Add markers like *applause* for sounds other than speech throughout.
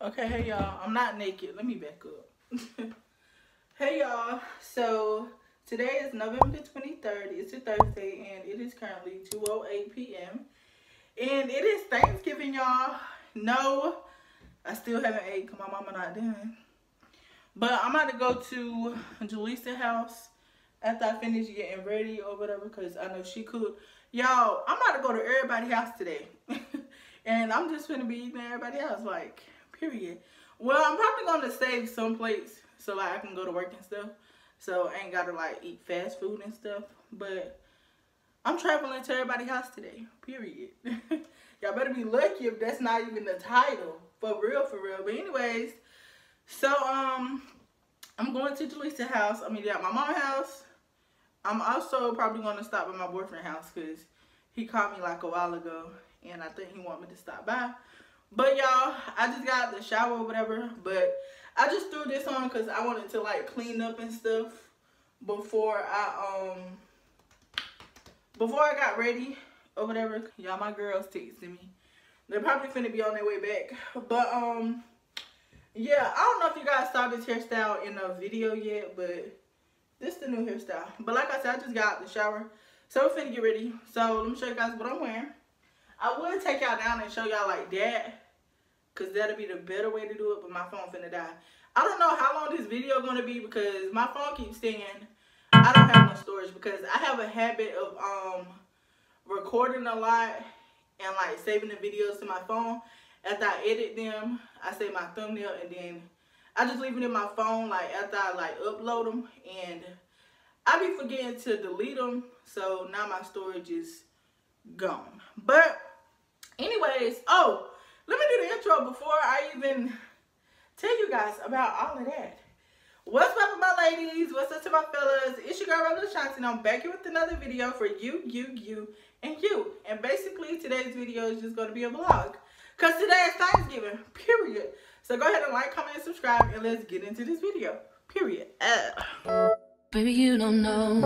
Okay, hey y'all. I'm not naked. Let me back up. *laughs* hey y'all. So today is November 23rd. It's a Thursday and it is currently 2.08 p.m. And it is Thanksgiving, y'all. No, I still haven't ate because my mama not done. But I'm about to go to Jaleesa's house after I finish getting ready or whatever because I know she could. Y'all, I'm about to go to everybody's house today. *laughs* and I'm just gonna be eating everybody else, like, period. Well, I'm probably gonna save some plates so like I can go to work and stuff. So I ain't gotta like eat fast food and stuff. But I'm traveling to everybody's house today, period. *laughs* Y'all better be lucky if that's not even the title. For real, for real. But anyways, so um I'm going to Jaleesa's house. I mean, yeah, my mom's house. I'm also probably going to stop at my boyfriend's house because he called me like a while ago and I think he want me to stop by. But y'all, I just got the shower or whatever. But I just threw this on because I wanted to like clean up and stuff before I um before I got ready or whatever. Y'all, my girls texting me. They're probably finna be on their way back. But um yeah, I don't know if you guys saw this hairstyle in a video yet, but this is the new hairstyle. But like I said, I just got the shower. So we're finna get ready. So let me show you guys what I'm wearing. I would take y'all down and show y'all like that. Because that'll be the better way to do it. But my phone finna die. I don't know how long this video gonna be because my phone keeps saying I don't have no storage. Because I have a habit of um recording a lot and like saving the videos to my phone. After I edit them, I save my thumbnail and then I just leave it in my phone like after I like upload them and I be forgetting to delete them. So now my storage is gone. But anyways, oh, let me do the intro before I even tell you guys about all of that. What's up with my ladies? What's up to my fellas? It's your girl Shontee and I'm back here with another video for you, you, you, and you. And basically today's video is just going to be a vlog. Because today is Thanksgiving, period. So go ahead and like, comment, and subscribe, and let's get into this video, period. Uh. Baby, you don't know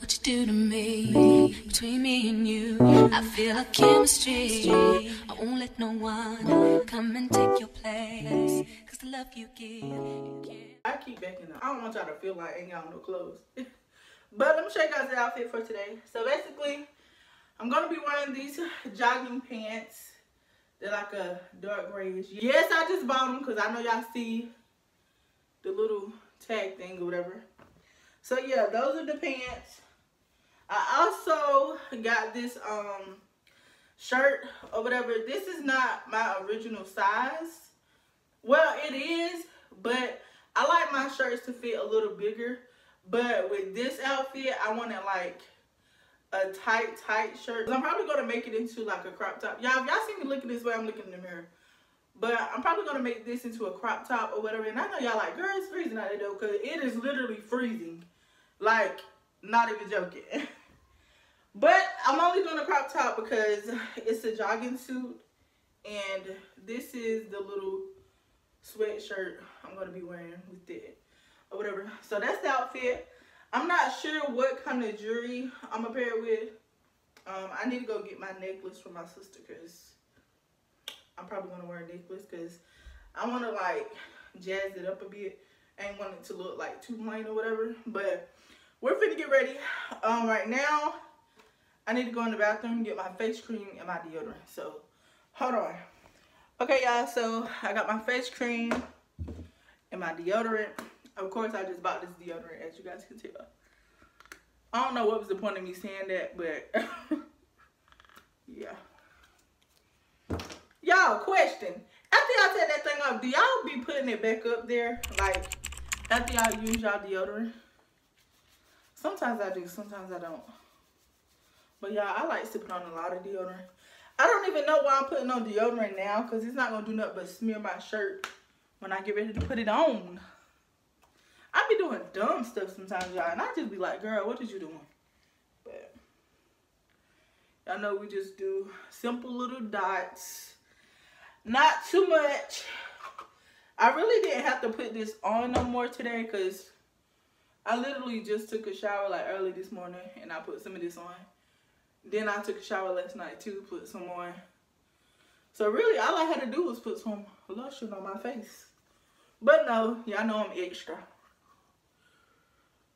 what you do to me. Between me and you, I feel a chemistry. I won't let no one come and take your place. Cause the love you give, you can't. I keep backing up. I don't want y'all to feel like ain't got no clothes. *laughs* but let me show you guys the outfit for today. So basically, I'm going to be wearing these jogging pants. They're like a dark grayish. Yes, I just bought them because I know y'all see the little tag thing or whatever. So yeah, those are the pants. I also got this um shirt or whatever. This is not my original size. Well, it is, but I like my shirts to fit a little bigger. But with this outfit, I wanted like a tight, tight shirt. I'm probably going to make it into like a crop top. Y'all, y'all see me looking this way, I'm looking in the mirror. But I'm probably going to make this into a crop top or whatever. And I know y'all like, girl, it's freezing out there though. Because it is literally freezing. Like, not even joking. *laughs* but I'm only doing a crop top because it's a jogging suit. And this is the little sweatshirt I'm going to be wearing with it. Or whatever. So that's the outfit. I'm not sure what kind of jewelry I'm going to pair it with. Um, I need to go get my necklace for my sister because I'm probably going to wear a necklace because I want to like jazz it up a bit. I ain't want it to look like too plain or whatever. But we're finna get ready. Um, right now, I need to go in the bathroom get my face cream and my deodorant. So, hold on. Okay, y'all, so I got my face cream and my deodorant. Of course, I just bought this deodorant, as you guys can tell. I don't know what was the point of me saying that, but *laughs* yeah. Y'all, question. After y'all set that thing up, do y'all be putting it back up there? Like, after y'all use y'all deodorant? Sometimes I do, sometimes I don't. But y'all, I like sipping on a lot of deodorant. I don't even know why I'm putting on deodorant now because it's not going to do nothing but smear my shirt when I get ready to put it on. I be doing dumb stuff sometimes, y'all. And I just be like, girl, what is you doing? But y'all know we just do simple little dots. Not too much. I really didn't have to put this on no more today because I literally just took a shower like early this morning and I put some of this on. Then I took a shower last night too, put some more. So really, all I had to do was put some lotion on my face. But no, y'all know I'm extra.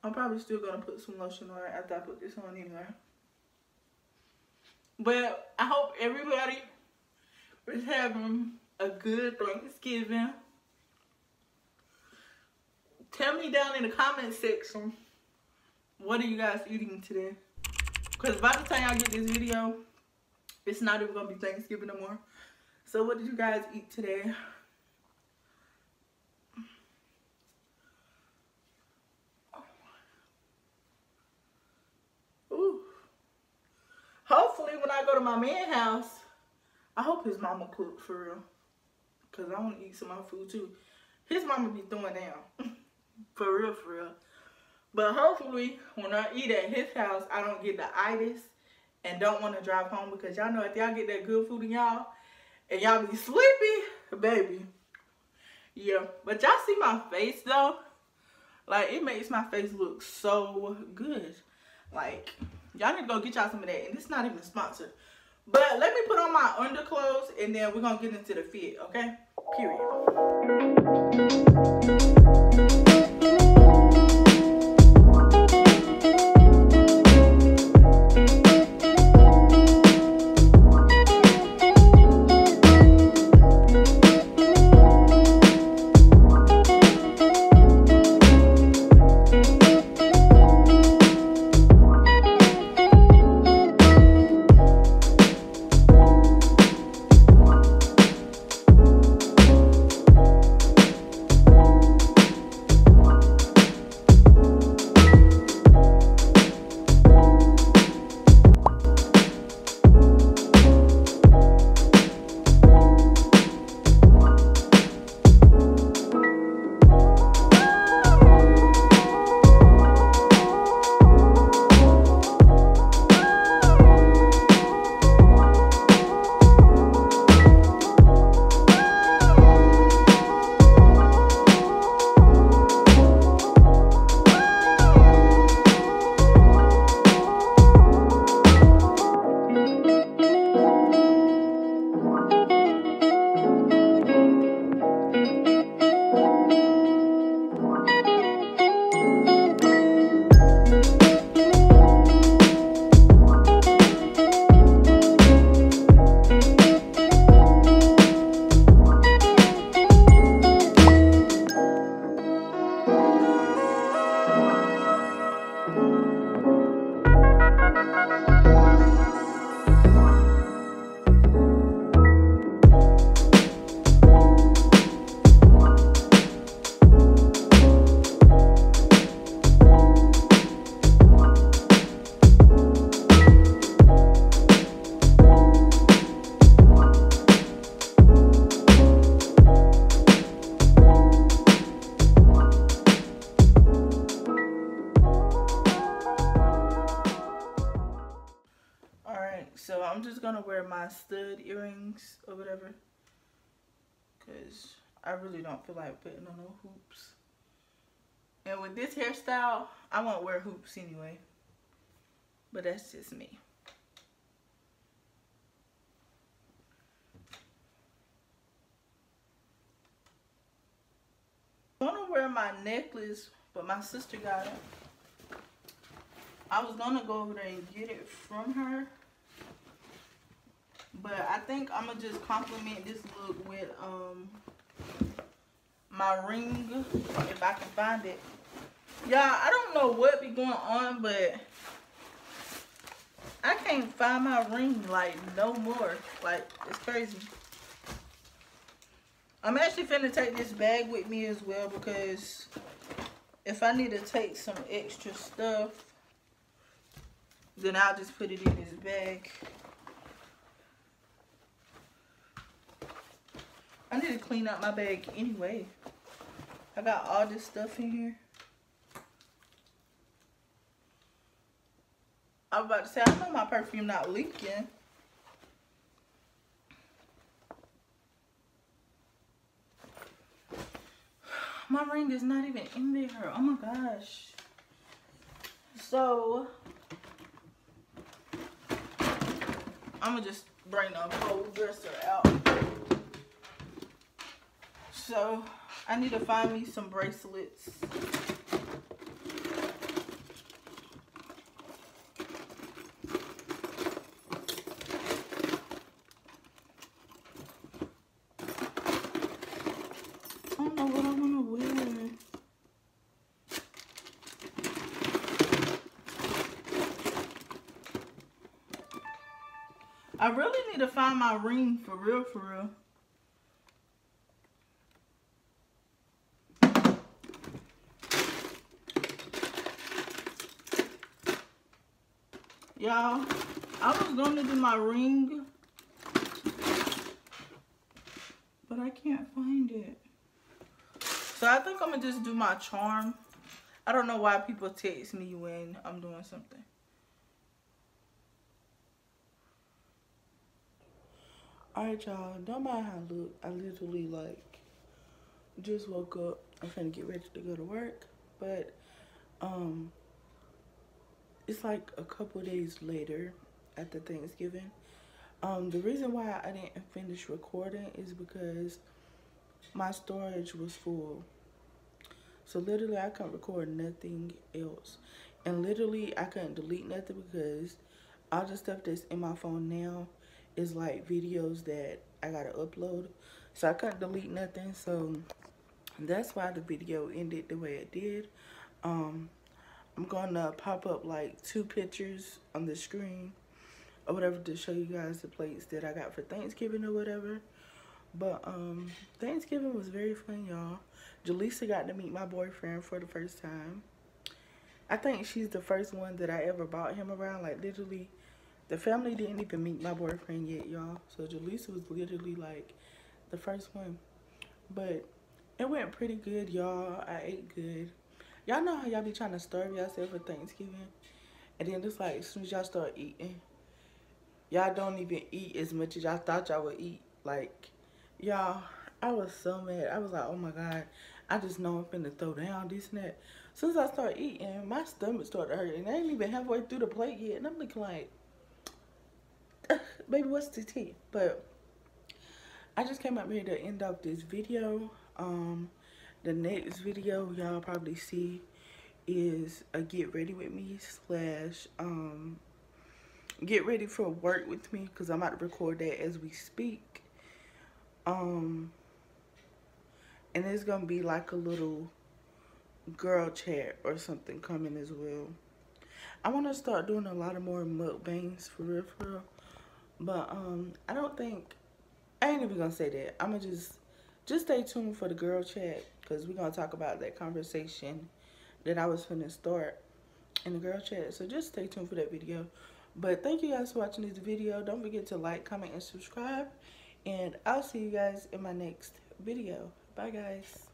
I'm probably still gonna put some lotion on after I put this on anyway. But I hope everybody is having a good Thanksgiving. Tell me down in the comment section, what are you guys eating today? Because by the time y'all get this video, it's not even going to be Thanksgiving no more. So what did you guys eat today? Ooh. Hopefully when I go to my man house, I hope his mama cooked for real. Because I want to eat some of my food too. His mama be throwing down. *laughs* for real, for real. But hopefully, when I eat at his house, I don't get the itis and don't want to drive home because y'all know if y'all get that good food in y'all and y'all be sleepy, baby. Yeah, but y'all see my face though? Like, it makes my face look so good. Like, y'all need to go get y'all some of that. And it's not even sponsored. But let me put on my underclothes and then we're going to get into the fit, okay? Period. Or whatever. Because I really don't feel like putting on no hoops. And with this hairstyle, I won't wear hoops anyway. But that's just me. I want to wear my necklace, but my sister got it. I was to go over there and get it from her. But I think I'm going to just complement this look with um my ring, if I can find it. Y'all, I don't know what be going on, but I can't find my ring, like, no more. Like, it's crazy. I'm actually finna take this bag with me as well because if I need to take some extra stuff, then I'll just put it in this bag. I need to clean out my bag anyway. I got all this stuff in here. I was about to say, I know my perfume not leaking. *sighs* My ring is not even in there. Oh my gosh. So, I'm going to just bring the whole dresser out. So I need to find me some bracelets. I really need to find my ring for real, for real. Y'all, I was going to do my ring, but I can't find it. So I think I'm going to just do my charm. I don't know why people text me when I'm doing something. Alright, y'all. Don't mind how I look. I literally, like, just woke up. I'm trying to get ready to go to work. But, um, it's like a couple days later after Thanksgiving. Um, the reason why I didn't finish recording is because my storage was full. So literally I couldn't record nothing else. And literally I couldn't delete nothing because all the stuff that's in my phone now is like videos that I gotta upload. So I couldn't delete nothing. So that's why the video ended the way it did. Um, I'm gonna pop up like two pictures on the screen or whatever to show you guys the plates that I got for Thanksgiving or whatever. But um, Thanksgiving was very fun, y'all. Jaleesa got to meet my boyfriend for the first time. I think she's the first one that I ever bought him around. Like literally the family didn't even meet my boyfriend yet, y'all. So Jaleesa was literally like the first one. But it went pretty good, y'all. I ate good. Y'all know how y'all be trying to starve yourself for Thanksgiving? And then it's like, as soon as y'all start eating, y'all don't even eat as much as y'all thought y'all would eat. Like, y'all, I was so mad. I was like, oh my God, I just know I'm finna throw down this and that. As soon as I start eating, my stomach started hurting. I ain't even halfway through the plate yet. And I'm looking like, *sighs* baby, what's the tea? But I just came up here to end up this video. Um, the next video y'all probably see is a get ready with me slash um get ready for work with me because I'm about to record that as we speak. Um, and it's gonna be like a little girl chat or something coming as well. I want to start doing a lot of more mukbangs for real, for real. But um, I don't think, I ain't even gonna say that. I'm gonna just, just stay tuned for the girl chat because we're gonna talk about that conversation that I was gonna start in the girl chat. So just stay tuned for that video. But thank you guys for watching this video. Don't forget to like, comment, and subscribe. And I'll see you guys in my next video. Bye, guys.